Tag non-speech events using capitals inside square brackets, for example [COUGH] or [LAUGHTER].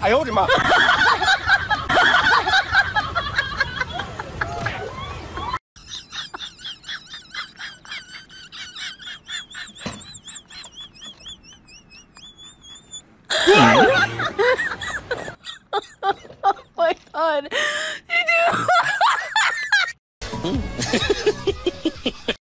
哎呦我的妈！What? [LAUGHS] god. You do. [LAUGHS]